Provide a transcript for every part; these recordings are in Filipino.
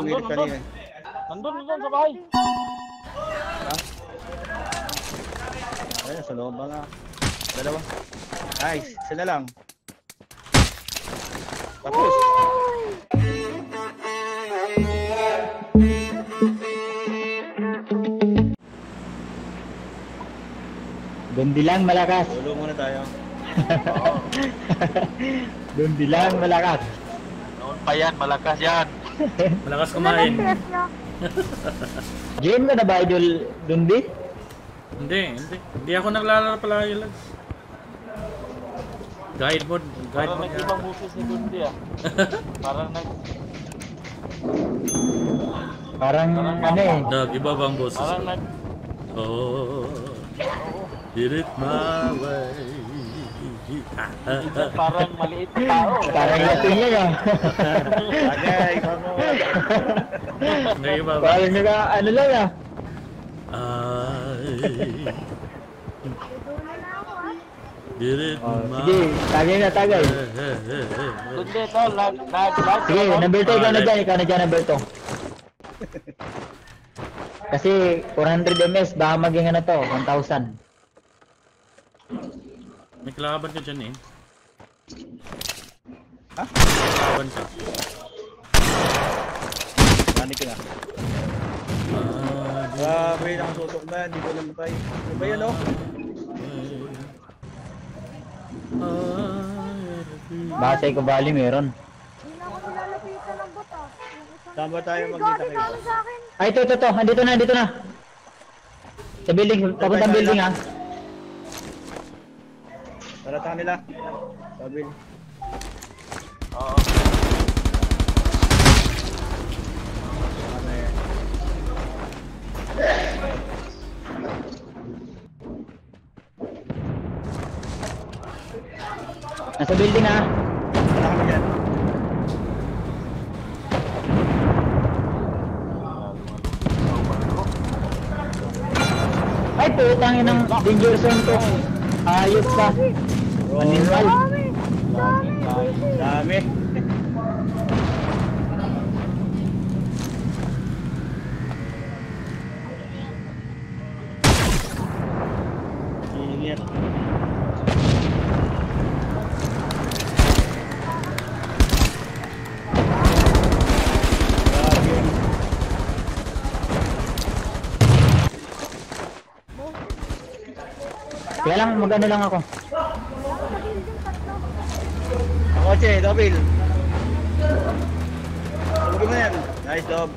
sumilip nandun. kanina. Nandun, nandun sa bahay. Ayun, sa loob ba nga? Dalawa. Nice, na lang. Tapos. Dundi lang malakas. Tulo muna tayo. Lang malakas. Noon pa yan, malakas yan. Malakas kumain. Game ka na ba idol Dundi? Hindi, hindi. Hindi ako naglalaro pala yung lads. Guide mode. Guide Parang mode. nag-ibang busis ni Dundi ah. Parang nag... Parang ano eh. Nag-iba bang boses Parang nag... Oh, did it my way. Parang maliit na tao. Parang latin yan ah. Bagay, ba? Parang naka ano lang ah. I Dulo na ako ah. did it Oh, my sige, tagay na tagay. Dundi, tol. Nag... Nag... nag- Sige, number 2 ikaw na Ah, dyan, ikaw na dyan number 2. Kasi 400 ms, baka maging ano to, 1,000. May kalaban ka dyan eh. Ha? Kalaban ka. Panik ko na. Ah, Grabe, nakasutok na. Hindi ko namatay. Ano ba yan, oh? Baka sa Eco Valley meron. Hindi na ako nilalapitan ng ah. Isang- Saan ba tayo magkita kayo? Ay, ito, ito, ito. Andito na, andito na. Sa building, papuntang building ah. Tarata nila. Sabi. Oo. Ano yan? Nasa building ah. Wala kami dyan. Ay, putang inang danger zone to. Ayos ka. Animal. Dami! Dami! Dami. Ingat. Kaya lang, magano lang ako. Sa building tatlo. Ang kotse, double. Tugin mo yan. Nice job.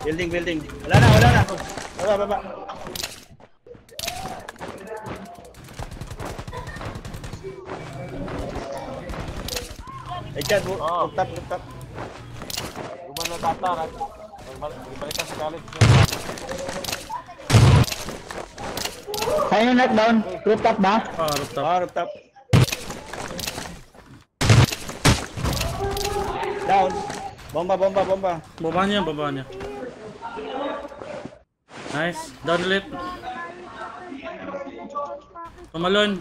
Building, building. Wala na, wala na. Baba, baba. Eh, Chad, Oo. rooftop. Gumano tata. nag- nagbal- Nagbalik ka sa college. Saan yung knockdown? Rooftop ba? Ah, rooftop. Ah, rooftop. Down. Bomba, bomba, bomba. Baba niya, baba niya. Nice. Down ulit. Tumalon.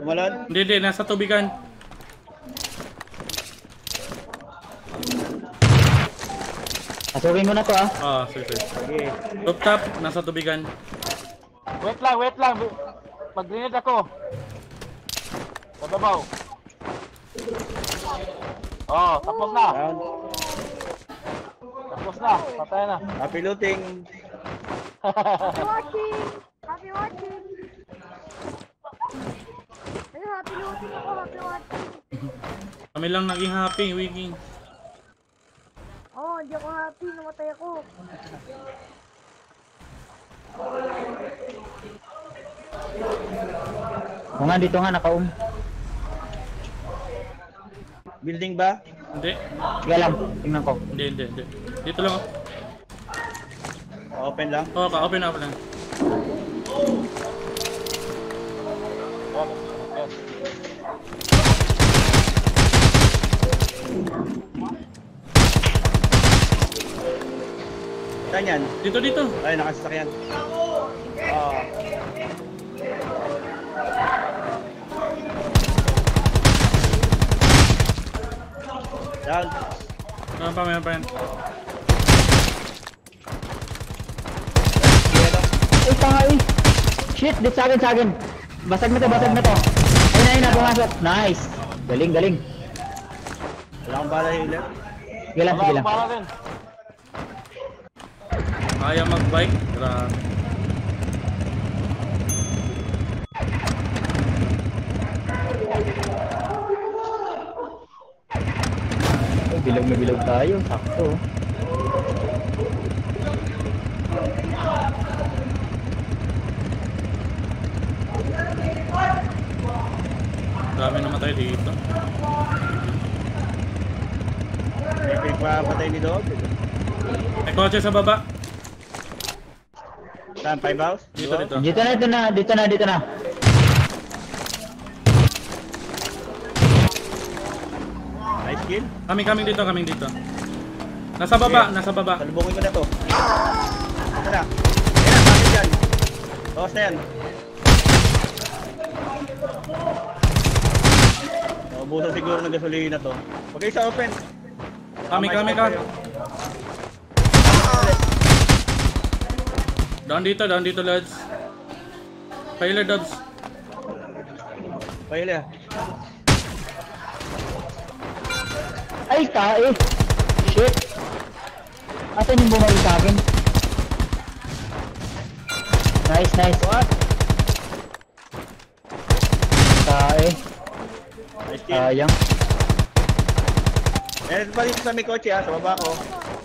Umalon. Hindi, hindi. Nasa tubigan. Pasukin mo na to ah. Ah, sige, sige. Sige. Rooftop, nasa tubigan. Wait lang, wait lang. Mag-grenade ako. Sa babaw. Oh, tapos na. Down. Tapos na. Patay na. Happy looting. Happy watching! Happy watching! Ay, happy looting ako, happy watching. Kami lang naging happy. Oo, oh, hindi ako happy, namatay ako. O nga, dito nga, naka-um. Building ba? Hindi. Sige lang, tingnan ko. Hindi, hindi, hindi. Dito lang ako. Open lang. Oh, ka-open up lang. Saan yan? Dito, dito. Ay, nakasasakyan. Down. Meron pa, meron pa yan. Ay, tanga eh. Shit, dit sa akin, sa akin. Basag na to, basag na to. Ayun na, ayun na, pumasok. Nice. Galing, galing. Wala akong bala healer. Sige lang, sige lang. Kaya mag-bike. Grabe. Bilog na bilog tayo. Sakto. Dami namatay dito. May pinagpapatay ni Dog. May kotse sa baba. Saan? Five house? Dito, dito. Dito na, dito na, dito na, dito na. Nice kill. Kaming, dito, kaming dito. Nasa baba, Sige. nasa baba. Salubungin ko na to. Na. Ayan na, bakit yan? Tawas na yan. Naubusan siguro ng gasolina to. Kayo sa open. Kaming, kaming, kaming. Down dito, down dito, lads. Pailer, Dubs. Pahila. Ay, tae. Shit. Asan yung bumalik sa akin? Nice, nice. What? Tae. Nice. Sayang. Eh, pa dito sa may kotse ha, sa baba ko.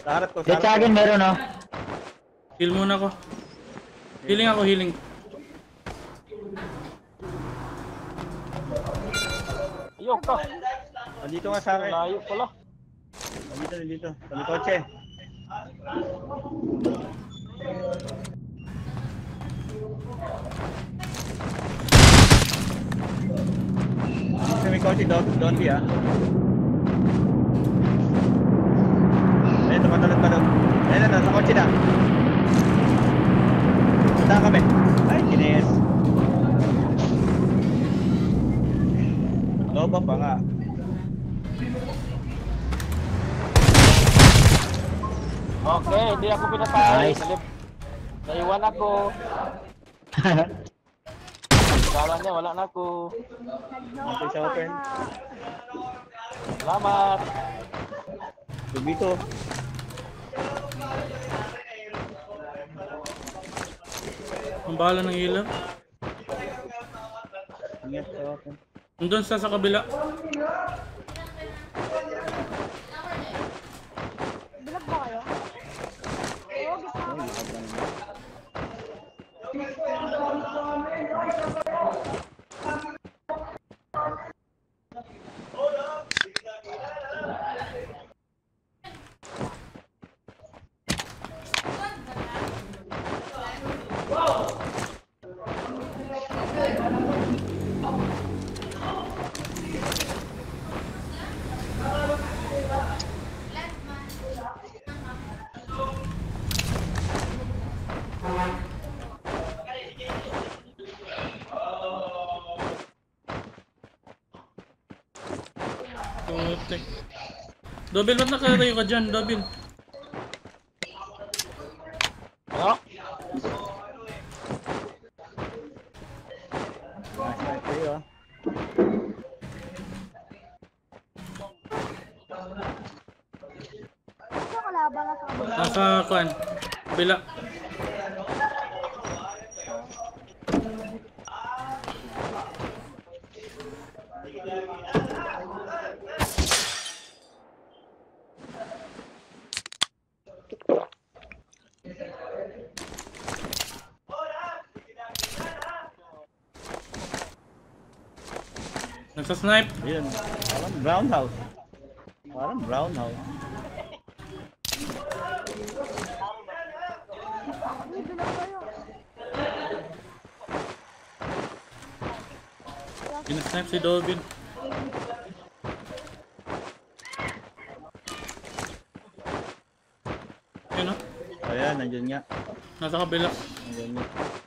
Sa harap ko, sa Dit sa harap akin ko. meron oh. Heal muna ko. Healing ako, healing. Ayok ka. Nandito nga sa akin. Layo pala. Nandito, nandito. Sa may kotse. Sa may kotse, don't, don't be ha. Okay, hindi ako pinatay. Nice. Salip. Naiwan ako. Kala niya, wala na ako. Okay sa open. Salamat. Dito. Ang bahala ng healer. Ingat sa open. Nandun sa sa kabila. Putik. Double, ba't nakatayo ka dyan? Double. Ano? Nice night kayo ah. Ito kalaban na sa kabila. Nasa kuan. Kabila. Nagsa-snipe. Ayun. Parang brown house. Parang brown house. Pinasnipe si Dobin. Yun o. Ayan, nandyan nga. Nasa kabila. Nandyan nga.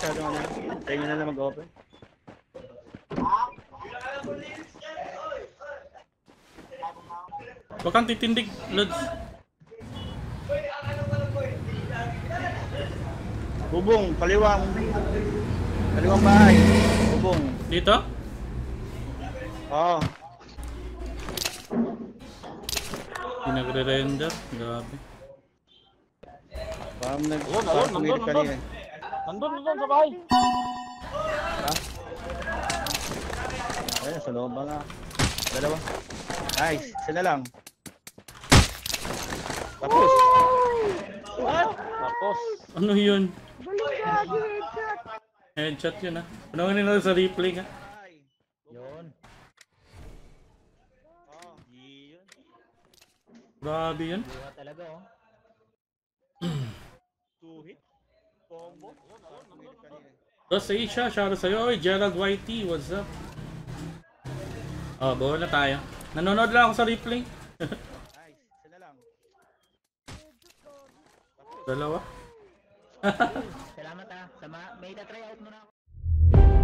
masyado ano. Tayo na lang mag-open. Huwag kang titindig, Lods. Bubong, kaliwang. Kaliwang bahay. Bubong. Dito? Oo. Oh. Hindi nagre-render. Grabe. Parang nag-farm oh, kanina. Nandun, nandun sa bahay. Ayun, sa loob ba nga? Dalawa. Nice, na lang. Tapos. Tapos. Ano yun? Galing gagi, headshot. Headshot yun ah. Panoorin nila sa replay ka. Yun. Oh, yun. Grabe yun. Buha talaga oh. Tapos sa Isha, shoutout sa'yo. Oy, Gerald YT, what's up? Oh, bawa na tayo. Nanonood lang ako sa replay. Nice, na lang. Dalawa. Salamat ah. Sama, may na-try out mo na ako.